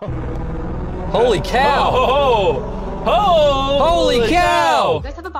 Holy cow! Oh, ho, Holy cow! You guys have a